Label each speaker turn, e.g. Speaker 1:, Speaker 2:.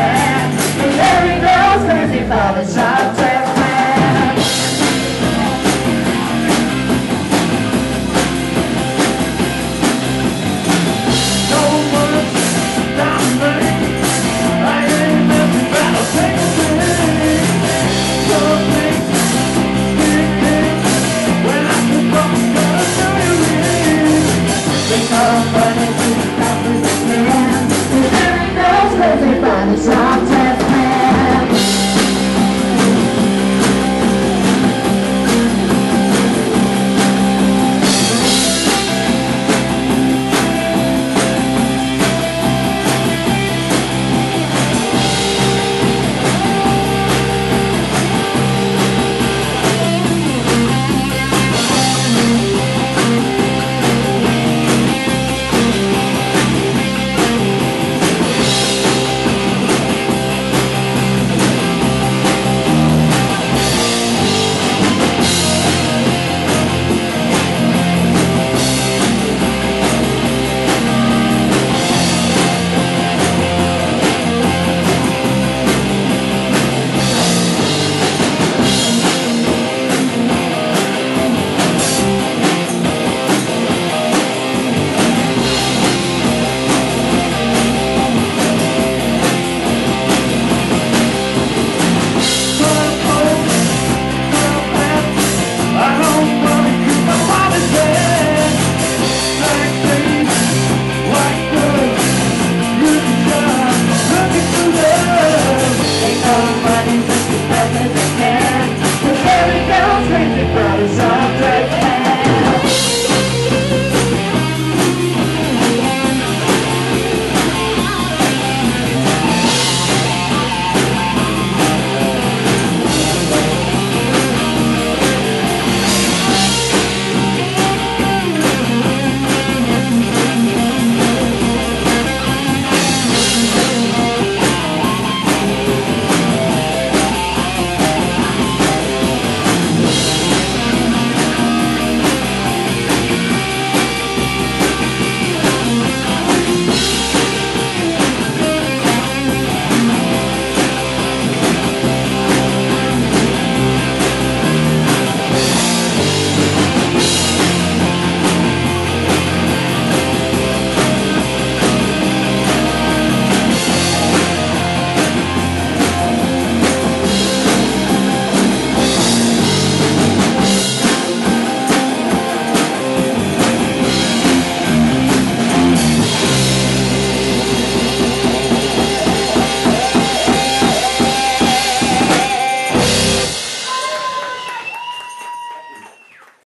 Speaker 1: And there he goes, crazy father, child. The fairy bells ring.